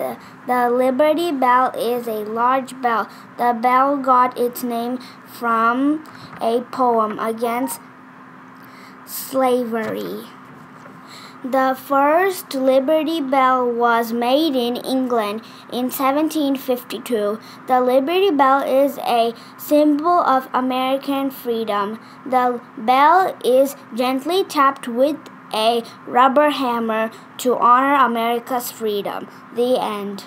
The, the Liberty Bell is a large bell. The bell got its name from a poem against slavery. The first Liberty Bell was made in England in 1752. The Liberty Bell is a symbol of American freedom. The bell is gently tapped with a rubber hammer to honor America's freedom. The end.